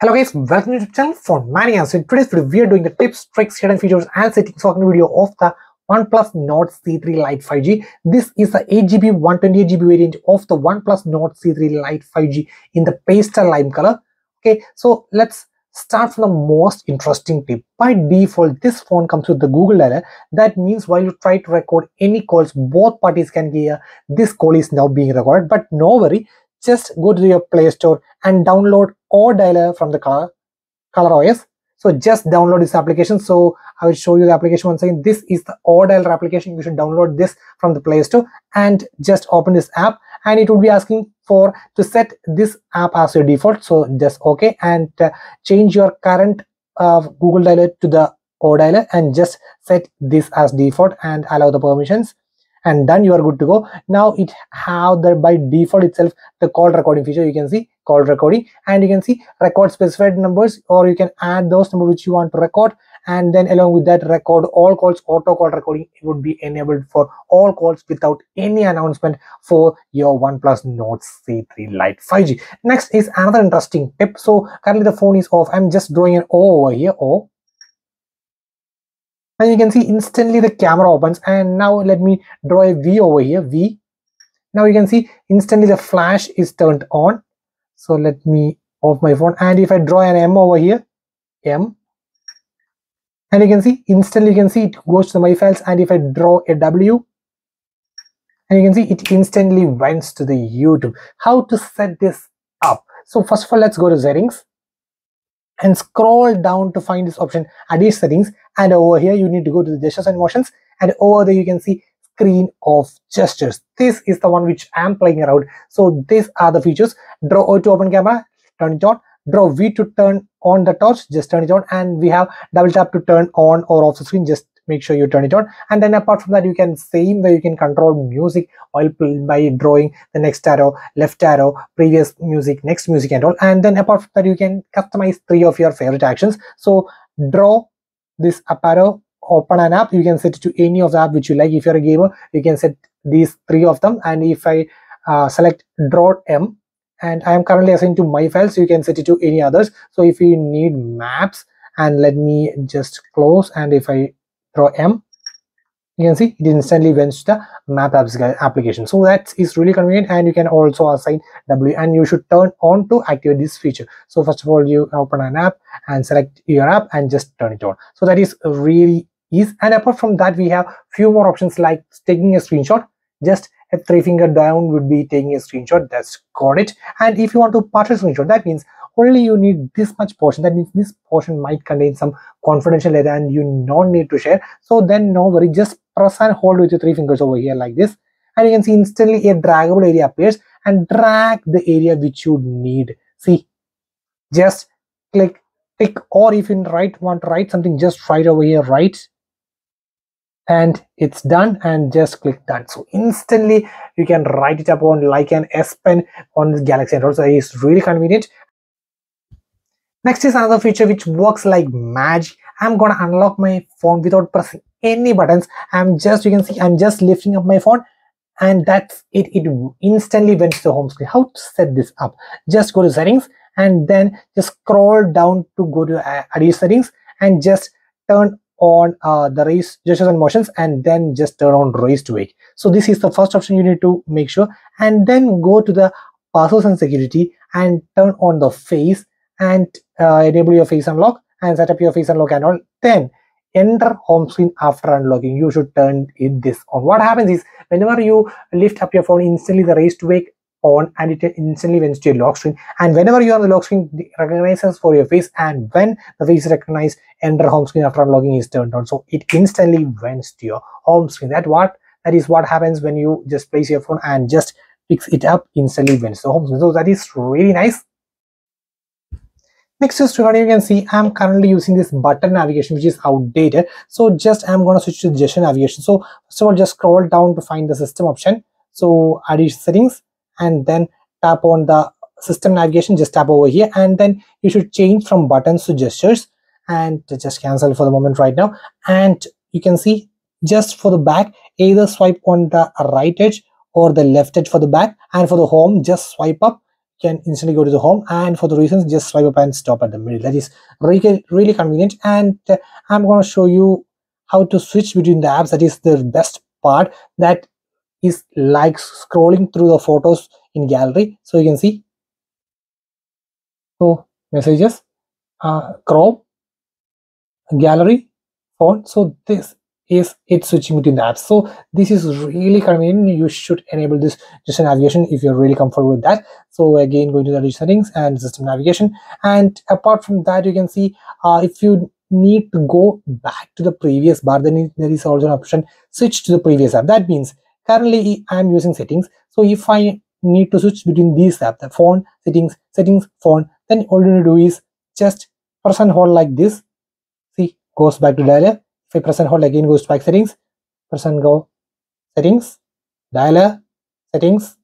Hello guys, welcome to the channel Phone Mania. So in today's video, we are doing the tips, tricks, hidden features and settings talking video of the OnePlus Nord CE 3 Lite 5G. This is the 8GB 128GB variant of the OnePlus Nord CE 3 Lite 5G in the pastel lime color. Okay, so let's start from the most interesting tip. By default, this phone comes with the Google Dialer. That means while you try to record any calls, both parties can hear this call is now being recorded. But no worry, just go to your Play Store and download O Dialer from the color, color OS. So just download this application. So I will show you the application once again. This is the O Dialer application. You should download this from the Play Store and just open this app and it will be asking for to set this app as your default. So just okay and uh, change your current uh, Google Dialer to the O Dialer and just set this as default and allow the permissions and then you are good to go. Now it have the by default itself the call recording feature. You can see call recording and you can see record specified numbers or you can add those number which you want to record and then along with that record all calls auto call recording would be enabled for all calls without any announcement for your oneplus nord CE 3 lite 5g next is another interesting tip. So currently the phone is off. I'm just drawing an o over here. O and you can see instantly the camera opens. And now let me draw a v over here v. Now you can see instantly the flash is turned on. So let me off my phone. And if i draw an m over here m. And you can see instantly you can see it goes to my files. And if i draw a w and you can see it instantly went to the youtube. How to set this up? So first of all let's go to settings and scroll down to find this option edit settings and over here you need to go to the gestures and motions and over there you can see screen of gestures. This is the one which i'm playing around. So these are the features. Draw o to open camera turn it on. Draw v to turn on the torch just turn it on. And we have double tap to turn on or off the screen just make sure you turn it on. And then apart from that you can same way you can control music while by drawing the next arrow left arrow previous music next music and all. And then apart from that you can customize three of your favorite actions. So draw this arrow open an app. You can set it to any of the app which you like. If you're a gamer you can set these three of them. And if i uh, select draw m and i am currently assigned to my files so you can set it to any others. So if you need maps and let me just close. And if i draw m. You can see it instantly went to the map apps application. So that is really convenient and you can also assign w and you should turn on to activate this feature. So first of all you open an app and select your app and just turn it on. So that is really easy. And apart from that we have few more options like taking a screenshot just a three finger down would be taking a screenshot that's got it. And if you want to partial screenshot that means only you need this much portion. That means this portion might contain some confidential data and you don't need to share. So then no worry just press and hold with your three fingers over here like this. And you can see instantly a draggable area appears and drag the area which you need. See just click click or if you write want to write something just write over here write and it's done and just click done. So instantly you can write it up on like an s pen on the galaxy android. So it's really convenient. Next is another feature which works like magic. I'm gonna unlock my phone without pressing any buttons. I'm just you can see i'm just lifting up my phone and that's it. It instantly went to the home screen. How to set this up? Just go to settings and then just scroll down to go to uh, edit settings and just turn on uh, the raise gestures and motions and then just turn on raise to wake. So this is the first option you need to make sure and then go to the passwords and security and turn on the face and uh, enable your face unlock and set up your face unlock and all. Then enter home screen after unlocking. You should turn it this on. What happens is whenever you lift up your phone instantly the raise to wake on and it instantly went to your lock screen. And whenever you are on the lock screen it recognizes for your face and when the face is recognized enter home screen after unlocking is turned on. So it instantly went to your home screen. That what that is what happens when you just place your phone and just picks it up instantly went to home screen. So that is really nice. Next is regarding you can see i'm currently using this button navigation which is outdated. So just i'm going to switch to gesture navigation. So first of all just scroll down to find the system option. So edit settings and then tap on the system navigation just tap over here and then you should change from buttons to gestures. And just cancel for the moment right now. And you can see just for the back either swipe on the right edge or the left edge for the back. And for the home just swipe up. Can instantly go to the home. And for the reasons just swipe up and stop at the middle. That is really really convenient. And uh, i'm going to show you how to switch between the apps. That is the best part that is like scrolling through the photos in gallery. So you can see so messages uh, chrome gallery phone. So this is it switching between the apps. So this is really convenient. You should enable this gesture navigation if you're really comfortable with that. So again going to the settings and system navigation. And apart from that you can see uh, if you need to go back to the previous bar then there is also an option switch to the previous app. That means currently i'm using settings. So if i need to switch between these apps the phone settings settings phone then all you need to do is just press and hold like this. See goes back to dialer if I press and hold again goes back settings. Press and go settings dialer settings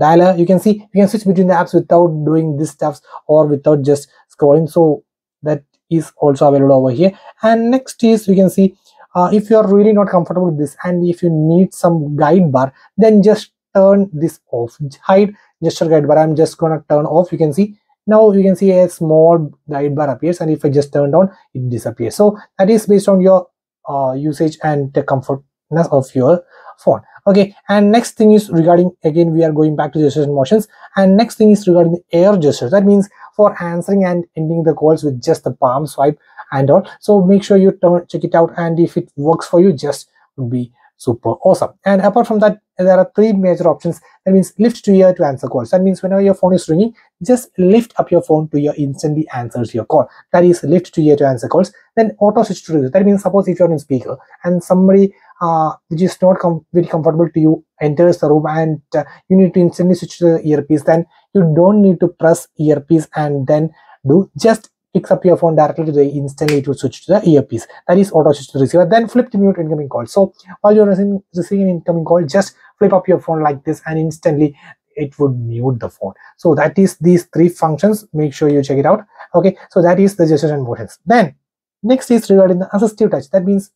dialer you can see you can switch between the apps without doing this stuff or without just scrolling. So that is also available over here. And next is you can see uh, if you are really not comfortable with this and if you need some guide bar then just turn this off. Hide gesture guide bar. I'm just gonna turn off. You can see now you can see a small guide bar appears and if i just turn on it disappears. So that is based on your uh, usage and the comfortness of your phone okay and next thing is regarding again we are going back to gestures and motions. And next thing is regarding the air gestures. That means for answering and ending the calls with just the palm swipe and all. So make sure you turn check it out. And if it works for you just be super awesome. And apart from that there are three major options. That means lift to ear to answer calls. That means whenever your phone is ringing just lift up your phone to your instantly answers your call. That is lift to ear to answer calls. Then auto switch to reduce that means suppose if you're in speaker and somebody uh, which is not com very comfortable to you enters the room and uh, you need to instantly switch to the earpiece then you don't need to press earpiece and then do just picks up your phone directly to the instantly it will switch to the earpiece. That is auto switch to the receiver then flip to mute incoming call. So while you're receiving, receiving an incoming call just flip up your phone like this and instantly it would mute the phone. So that is these three functions. Make sure you check it out. Okay so that is the gesture and motions then next is regarding the assistive touch. That means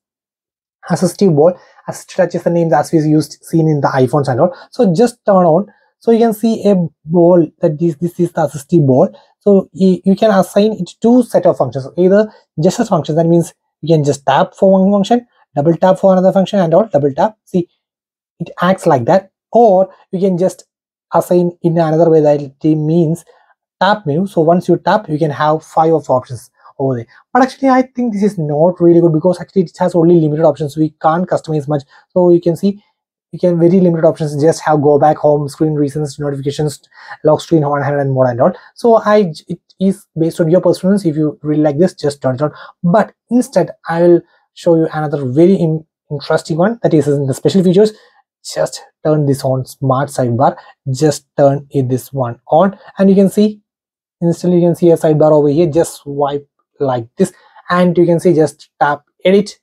assistive ball assistive touch is the name that we used seen in the iphones and all. So just turn on. So you can see a ball that this this is the assistive ball so you, can assign it two set of functions either gestures function that means you can just tap for one function double tap for another function and all double tap. See it acts like that. Or you can just assign in another way that it means tap menu. So once you tap you can have five of options over there. But actually i think this is not really good because actually it has only limited options. We can't customize much. So you can see you can very limited options just have go back home screen reasons notifications lock screen one hundred and more and all. So i it is based on your preference if you really like this just turn it on. But instead i will show you another very interesting one that is in the special features. Just turn this on smart sidebar. Just turn it this one on. And you can see instantly you can see a sidebar over here. Just swipe like this. And you can see just tap edit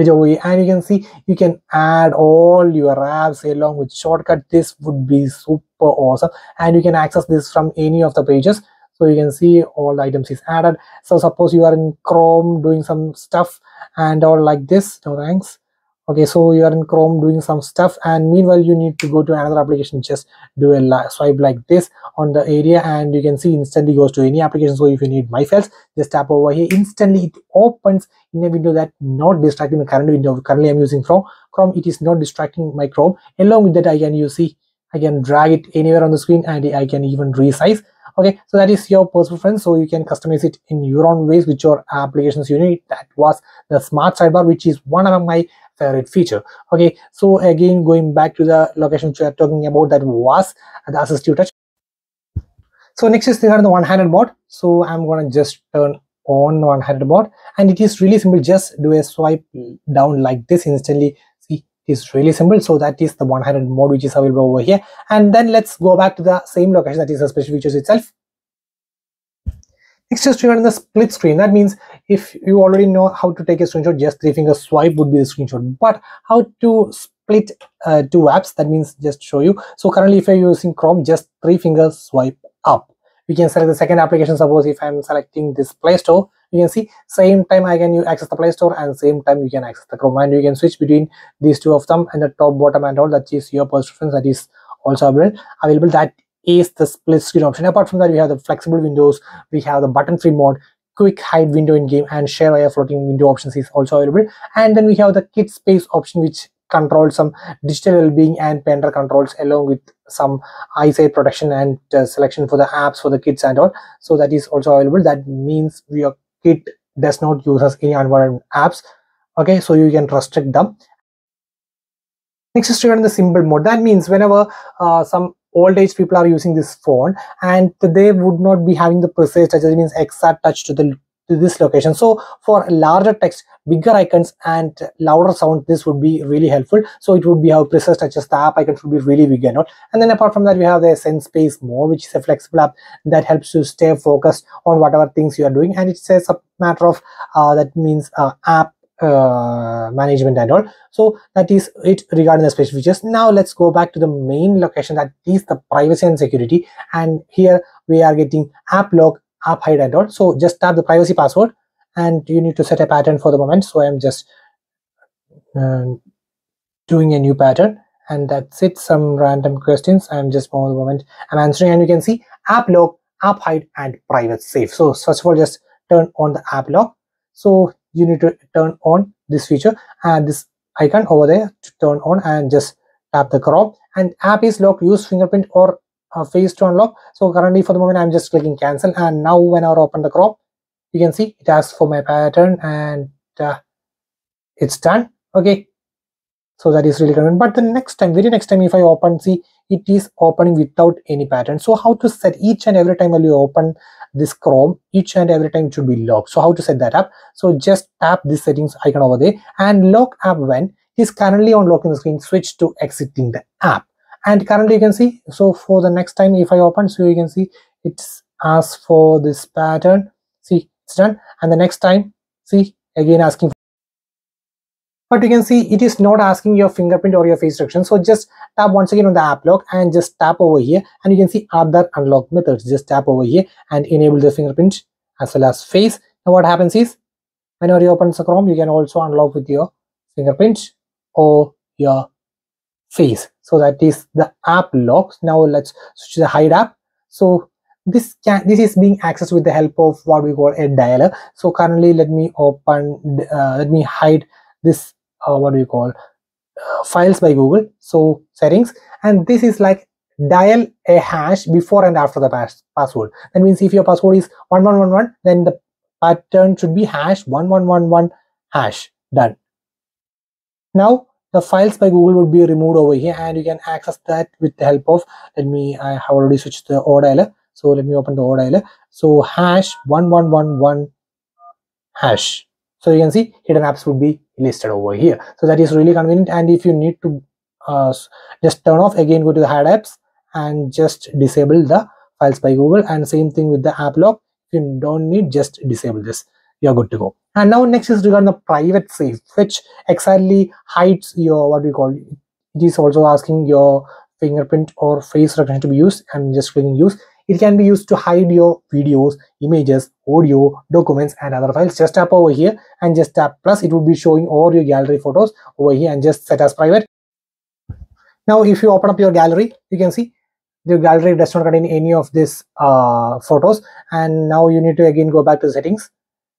and you can see you can add all your apps along with shortcut. This would be super awesome. And you can access this from any of the pages. So you can see all the items is added. So suppose you are in chrome doing some stuff and all like this. No thanks okay so you are in chrome doing some stuff and meanwhile you need to go to another application just do a swipe like this on the area and you can see instantly goes to any application. So if you need my files just tap over here. Instantly it opens in a window that not distracting the current window currently i'm using chrome chrome. It is not distracting my chrome. Along with that i can use see i can drag it anywhere on the screen and i can even resize. Okay so that is your personal preference so you can customize it in your own ways with your applications you need. That was the smart sidebar which is one of my favorite feature. Okay so again going back to the location which we are talking about that was the assistive touch so next is the one-handed mode so i'm gonna just turn on one-handed mode and it is really simple. Just do a swipe down like this instantly. See it's really simple. So that is the one-handed mode which is available over here. And then let's go back to the same location that is the special features itself Next is regarding the split screen. That means if you already know how to take a screenshot, just three finger swipe would be the screenshot. But how to split uh, two apps, that means just show you. So currently if you're using Chrome, just three fingers swipe up. We can select the second application. Suppose if I'm selecting this Play Store, you can see same time I can you access the Play Store and same time you can access the Chrome and you can switch between these two of them and the top, bottom and all that is your preference that is also available available. That is the split screen option. Apart from that we have the flexible windows we have the button free mode quick hide window in game and share via floating window options is also available. And then we have the Kids Space option which controls some digital well-being and pen controls along with some eyesight protection and uh, selection for the apps for the kids and all. So that is also available. That means your kit does not use any unwanted apps. Okay so you can restrict them. Next is regarding the symbol mode that means whenever uh, some old age people are using this phone and they would not be having the precise touch that means exact touch to the to this location. So for larger text bigger icons and louder sound this would be really helpful. So it would be how precise touches the app icon should be really big and all. And then apart from that we have the Zen Space more which is a flexible app that helps you stay focused on whatever things you are doing. And it says a matter of uh, that means uh, app uh, management and all. So that is it regarding the special features. Now let's go back to the main location that is the privacy and security. And here we are getting app lock app hide and all. So just tap the privacy password and you need to set a pattern for the moment. So i'm just uh, doing a new pattern and that's it. Some random questions. I'm just for the moment. I'm answering and you can see app lock app hide and private safe. So first of all just turn on the app lock. So you need to turn on this feature and this icon over there to turn on and just tap the crop. And app is locked use fingerprint or uh, face to unlock. So currently for the moment i'm just clicking cancel. And now when i open the crop you can see it asks for my pattern and uh, it's done. Okay. So that is really convenient. But the next time very next time if i open see it is opening without any pattern. So how to set each and every time when you open this chrome each and every time should be locked. So how to set that up? So just tap this settings icon over there and lock app when is currently on locking the screen switch to exiting the app. And currently you can see so for the next time if i open so you can see it's asked for this pattern. See it's done. And the next time see again asking but you can see it is not asking your fingerprint or your face recognition so just tap once again on the app lock and just tap over here. And you can see other unlock methods. Just tap over here and enable the fingerprint as well as face. Now what happens is whenever you open the chrome you can also unlock with your fingerprint or your face. So that is the app locks now let's switch to the hide app. So this can this is being accessed with the help of what we call a dialer. So currently let me open uh, let me hide this uh, what do you call uh, files by google. So settings. And this is like dial a hash before and after the pass password. That means if your password is 1111 then the pattern should be hash 1111 hash. Done. Now the files by google would be removed over here and you can access that with the help of let me i have already switched the order so let me open the order so hash 1111 hash. So you can see hidden apps would be listed over here. So that is really convenient. And if you need to uh, just turn off again go to the hide apps and just disable the files by google. And same thing with the app lock. If you don't need just disable this. You're good to go. And now next is regarding the private safe which exactly hides your what we call it is also asking your fingerprint or face recognition to be used. I'm just clicking use it can be used to hide your videos, images, audio, documents and other files. Just tap over here and just tap plus. It will be showing all your gallery photos over here and just set as private. Now, if you open up your gallery, you can see the gallery does not contain any of these uh, photos. And now you need to again go back to the settings.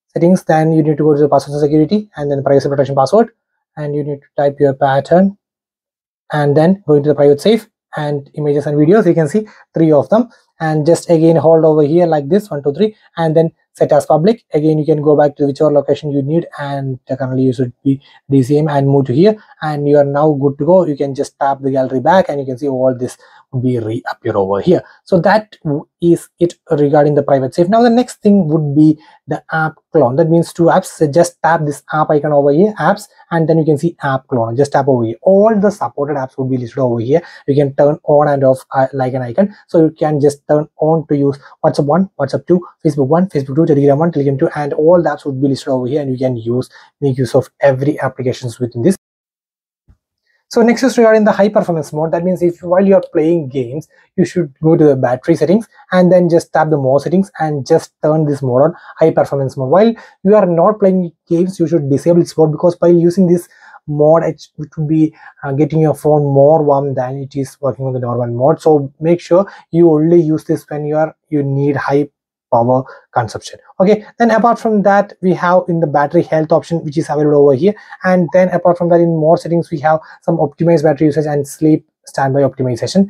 Settings, then you need to go to the password security and then privacy protection password. And you need to type your pattern and then go into the private safe and images and videos. You can see three of them and just again hold over here like this one two three and then set as public. Again you can go back to whichever location you need and currently you should be DCIM and move to here. And you are now good to go. You can just tap the gallery back and you can see all this will be reappear over here. So that is it regarding the private safe. Now the next thing would be the app clone. That means two apps. So just tap this app icon over here apps and then you can see app clone. Just tap over here. All the supported apps will be listed over here. You can turn on and off uh, like an icon. So you can just turn on to use whatsapp 1 whatsapp 2 facebook 1 facebook 2 telegram 1 telegram 2 and all apps would be listed over here and you can use make use of every applications within this so next is regarding the high performance mode. That means if while you're playing games, you should go to the battery settings and then just tap the more settings and just turn this mode on high performance mode. While you are not playing games, you should disable this mode because by using this mode it, would be uh, getting your phone more warm than it is working on the normal mode so make sure you only use this when you are you need high power consumption. Okay then apart from that we have in the battery health option which is available over here. And then apart from that in more settings we have some optimized battery usage and sleep standby optimization.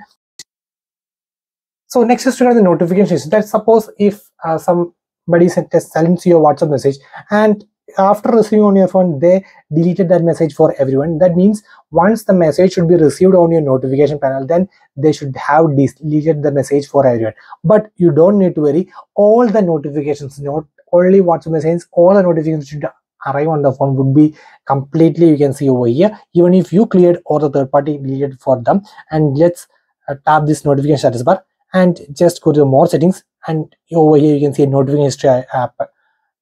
So next is regarding the notifications. That suppose if uh, somebody sends you a whatsapp message and after receiving on your phone they deleted that message for everyone. That means once the message should be received on your notification panel then they should have deleted the message for everyone. But you don't need to worry. All the notifications not only whatsapp messages all the notifications should arrive on the phone would be completely you can see over here. Even if you cleared or the third party deleted for them. And let's uh, tap this notification status bar and just go to more settings. And over here you can see a notification history app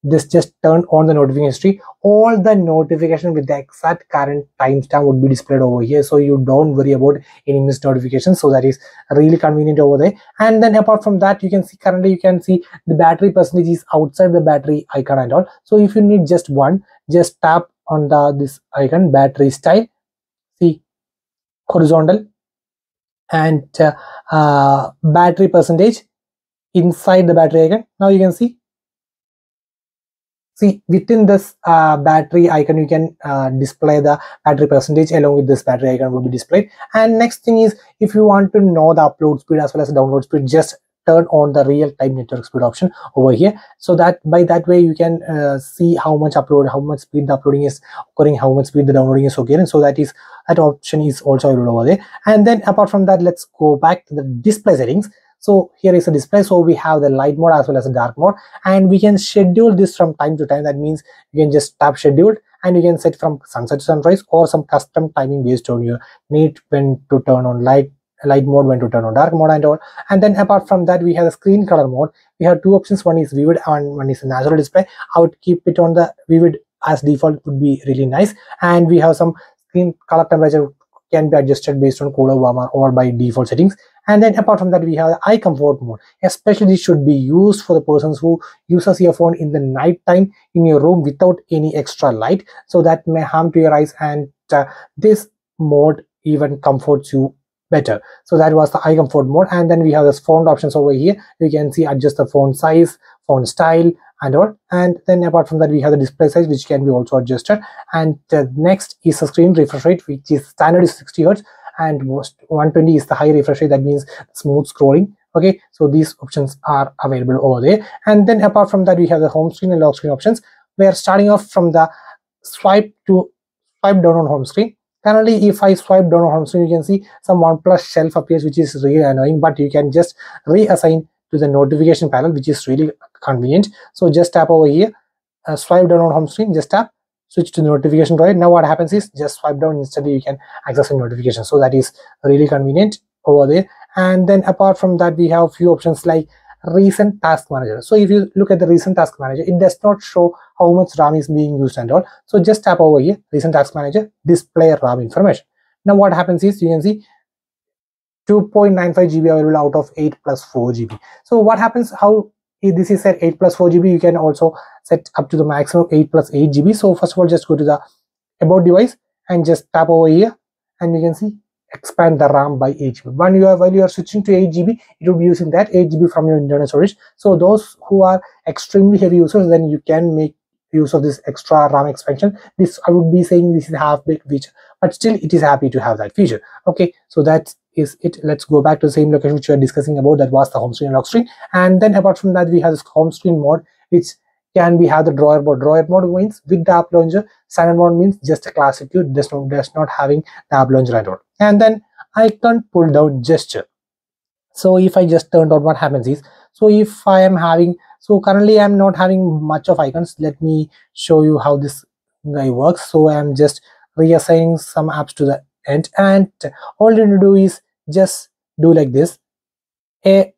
this just turn on the notification history. All the notification with the exact current timestamp would be displayed over here. So you don't worry about any missed notifications so that is really convenient over there. And then apart from that you can see currently you can see the battery percentage is outside the battery icon and all. So if you need just one just tap on the this icon battery style see horizontal and uh, uh, battery percentage inside the battery icon. Now you can see see within this uh, battery icon you can uh, display the battery percentage along with this battery icon will be displayed. And next thing is if you want to know the upload speed as well as download speed just turn on the real-time network speed option over here. So that by that way you can uh, see how much upload how much speed the uploading is occurring how much speed the downloading is occurring. And so that is that option is also available over there. And then apart from that let's go back to the display settings so here is a display. So we have the light mode as well as the dark mode. And we can schedule this from time to time. That means you can just tap scheduled and you can set from sunset to sunrise or some custom timing based on your need when to turn on light light mode when to turn on dark mode and all. And then apart from that we have the screen color mode. We have two options. One is vivid and one is a natural display. I would keep it on the vivid as default would be really nice. And we have some screen color temperature can be adjusted based on cooler warmer or by default settings. And then apart from that we have eye comfort mode. Especially this should be used for the persons who uses your phone in the night time in your room without any extra light. So that may harm to your eyes and uh, this mode even comforts you better. So that was the eye comfort mode. And then we have the font options over here. You can see adjust the font size font style and all. And then apart from that we have the display size which can be also adjusted. And uh, next is the screen refresh rate which is standard is 60 hertz. And most 120 is the high refresh rate. That means smooth scrolling. Okay so these options are available over there. And then apart from that we have the home screen and lock screen options. We are starting off from the swipe to swipe down on home screen. Currently if i swipe down on home screen you can see some oneplus shelf appears which is really annoying but you can just reassign to the notification panel which is really convenient. So just tap over here uh, swipe down on home screen just tap switch to the notification right now what happens is just swipe down instantly you can access the notification. So that is really convenient over there. And then apart from that we have a few options like recent task manager. So if you look at the recent task manager it does not show how much ram is being used and all. So just tap over here recent task manager display ram information. Now what happens is you can see 2.95 GB available out of 8 plus 4 GB. So what happens, how this is at 8 plus 4 GB, you can also set up to the maximum 8 plus 8 GB. So first of all, just go to the about device and just tap over here and you can see expand the RAM by 8 GB. When you are while you are switching to 8 GB, it will be using that 8 GB from your internal storage. So those who are extremely heavy users, then you can make use of this extra RAM expansion. This I would be saying this is half baked feature, but still it is happy to have that feature. Okay, so that is it. Let's go back to the same location which we are discussing about. That was the home screen and lock screen. And then apart from that, we have this home screen mode, which can be have the drawer mode. Drawer mode means with the app launcher. Standard mode means just a classic view, does not does not having the app launcher at all. And then icon pull down gesture. So if I just turned on, what happens is, so if I am having, so currently I'm not having much of icons. Let me show you how this guy works. So I'm just reassigning some apps to the end and all you need to do is just do like this. A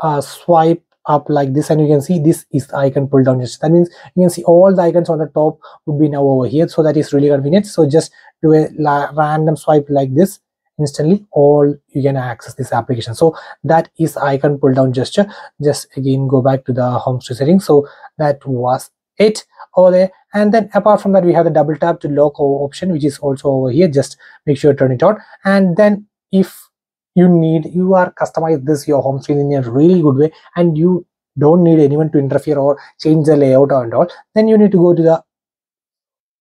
uh, swipe up like this and you can see this is icon pull down just. That means you can see all the icons on the top would be now over here. So that is really convenient. So just do a random swipe like this. Instantly all you can access this application. So that is icon pull down gesture. Just again go back to the home screen settings. So that was it over there. And then apart from that we have the double tap to lock option which is also over here. Just make sure turn it on. And then if you need you are customize this your home screen in a really good way and you don't need anyone to interfere or change the layout and all then you need to go to the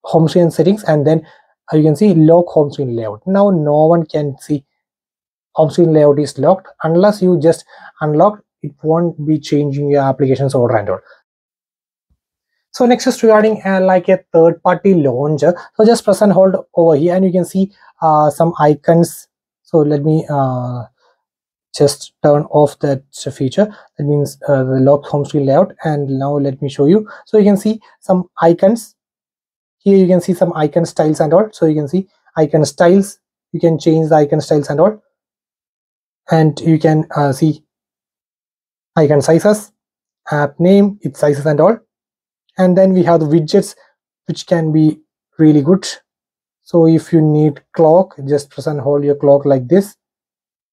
home screen settings and then uh, you can see lock home screen layout. Now no one can see home screen layout is locked. Unless you just unlock it won't be changing your applications or and all. So next is regarding uh, like a third party launcher. So just press and hold over here and you can see uh, some icons so let me uh, just turn off that feature. That means uh, the lock home screen layout. And now let me show you. So you can see some icons. Here you can see some icon styles and all. So you can see icon styles. You can change the icon styles and all. And you can uh, see icon sizes app name its sizes and all. And then we have the widgets which can be really good so if you need clock just press and hold your clock like this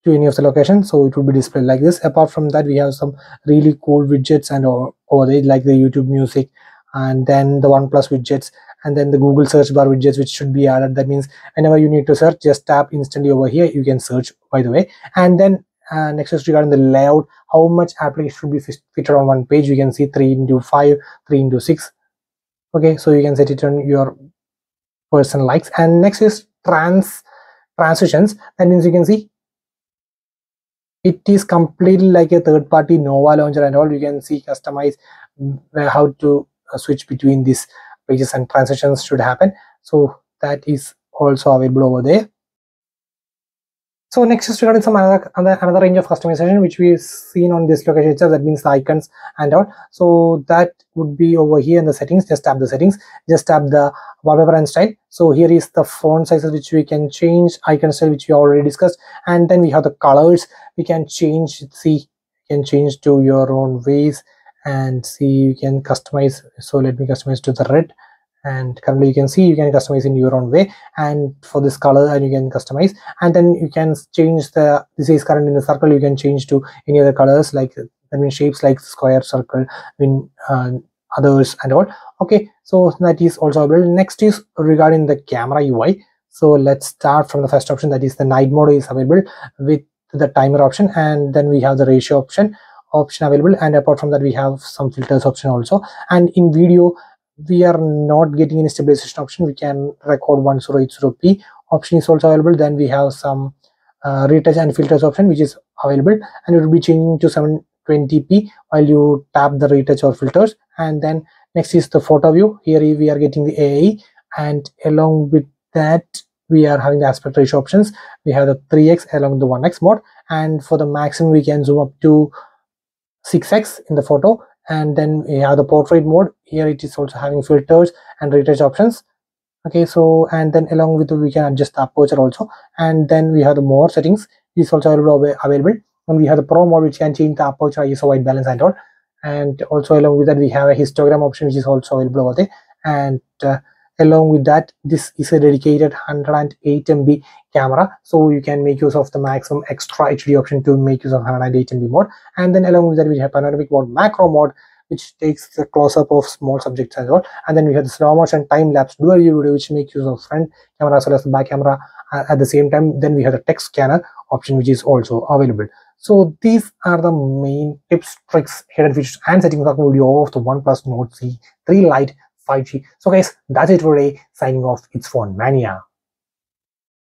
to any of the locations so it will be displayed like this. Apart from that we have some really cool widgets and over there like the youtube music and then the oneplus widgets and then the google search bar widgets which should be added. That means whenever you need to search just tap instantly over here. You can search by the way. And then uh, next is regarding the layout. How much application should be featured on one page? You can see 3 into 5 3 into 6 okay so you can set it on your person likes. And next is trans transitions. That means you can see it is completely like a third party nova launcher and all. You can see customize mm, how to uh, switch between these pages and transitions should happen. So that is also available over there so next is regarding some another, another, range of customization which we've seen on this location itself. That means the icons and all. So that would be over here in the settings. Just tap the settings. Just tap the wallpaper and style. So here is the font sizes which we can change. Icon style which we already discussed. And then we have the colors. We can change. See, you can change to your own ways and see you can customize. So let me customize to the red and currently you can see you can customize in your own way. And for this color and you can customize. And then you can change the this is current in the circle you can change to any other colors like I mean shapes like square circle I mean uh, others and all. Okay so that is also available. Next is regarding the camera UI so let's start from the first option that is the night mode is available with the timer option and then we have the ratio option option available. And apart from that we have some filters option also. And in video we are not getting any stabilization option we can record 1080p option is also available. Then we have some uh, retouch and filters option which is available and it will be changing to 720p while you tap the retouch or filters. And then next is the photo view. Here we are getting the AAE and along with that we are having the aspect ratio options. We have the 3x along the 1x mode. And for the maximum we can zoom up to 6x in the photo and then we have the portrait mode. Here it is also having filters and retouch options. Okay so and then along with we can adjust the aperture also. And then we have the more settings. Is also available. And we have the pro mode which can change the aperture iso white balance and all. And also along with that we have a histogram option which is also available over there. And uh, along with that this is a dedicated 108 MB camera. So you can make use of the maximum extra HD option to make use of 108 MB mode. And then along with that we have panoramic mode macro mode which takes the close-up of small subjects as well. And then we have the slow motion time-lapse dual view video which makes use of front camera as well as the back camera uh, at the same time. Then we have the text scanner option which is also available. So these are the main tips tricks hidden features and settings of the video of the OnePlus Nord CE 3 Lite 5G. So guys, that's it for today. Signing off, it's Phone Mania.